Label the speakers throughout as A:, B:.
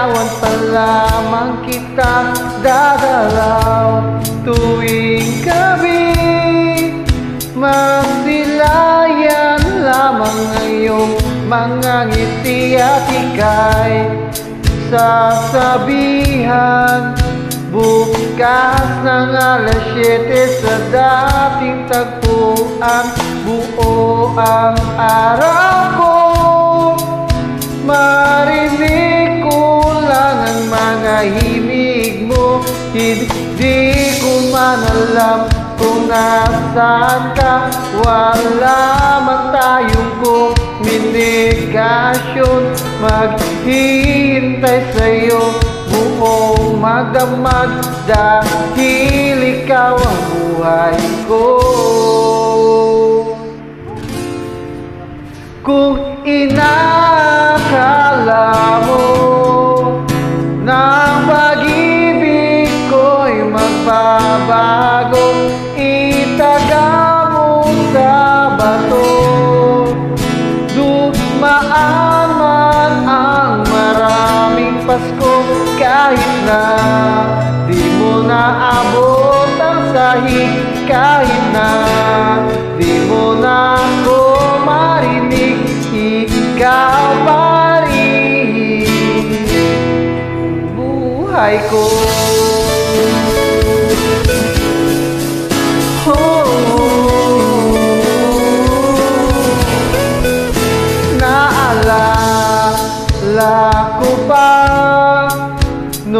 A: Nililigawan pa lamang kita dadalaw Tuwing gabi. Magdilayan lamang ngayong mga ngiti at ikay Sasabihan Bukas ng alas 7 sa dating tagpuan Buo ang araw ko. Ang mga himig mo Hindi ko man alam kung nasaan ka. Wala man tayong komunikasyon Maghihintay sa'yo. Buong magdamag Dahil ikaw ang buhay ko. Kung inakala Kahit na di mo na ako marinig. Ikaw pa rin. Buhay ko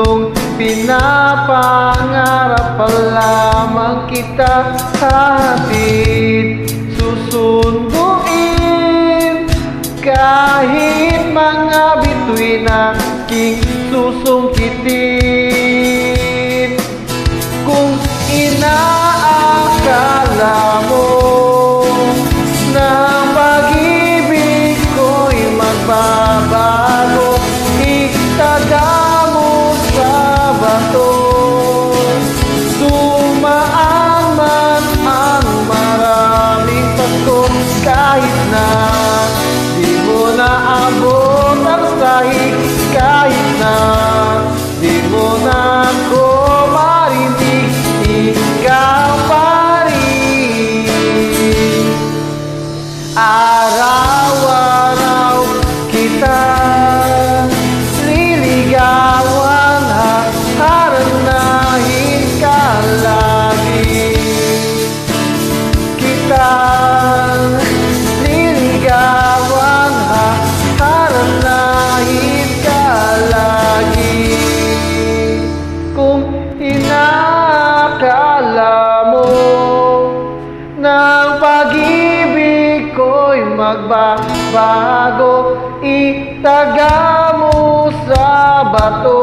A: Nung pinapangarap pa lamang kita Hatid susunduin Kahit mga bituin aking susungkitin. Kung inaakala naabot ang sahig magbabago Itaga mo sa bato.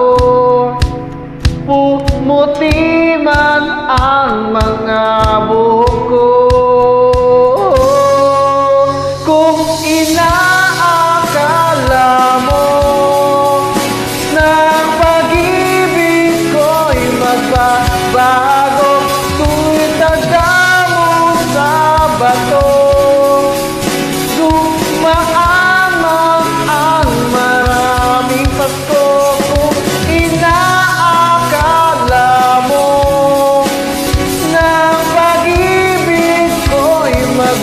A: Pumuti man ang mga buhok ko. Kung inaakala mo ng pag-ibig ko'y magbabago Tuwing taga mo sa bato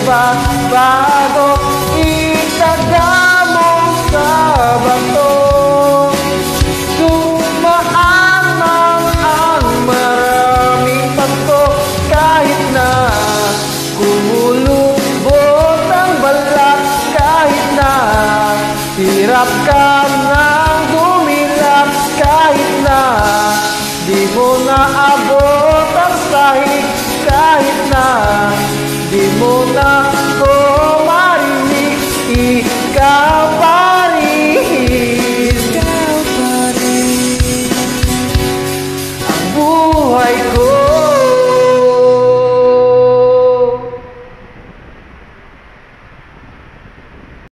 A: magbabago Itaga mo sa bato. Dumaan man ang maraming Pasko Kahit na kumulubot ang Kahit na hirap ka nang gumilap Kahit na di mo naabot ang sahig di